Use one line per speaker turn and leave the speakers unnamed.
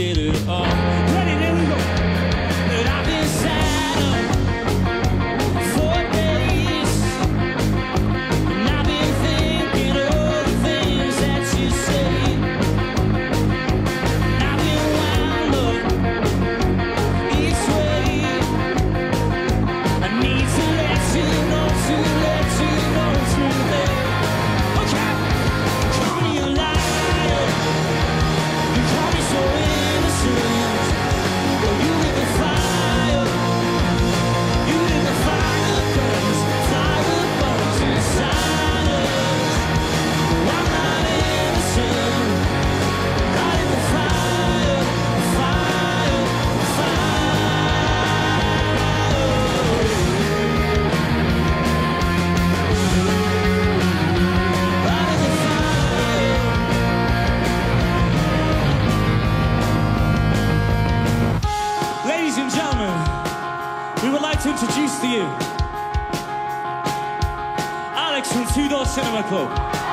get it off. introduce to you Alex from Two Door Cinema Club.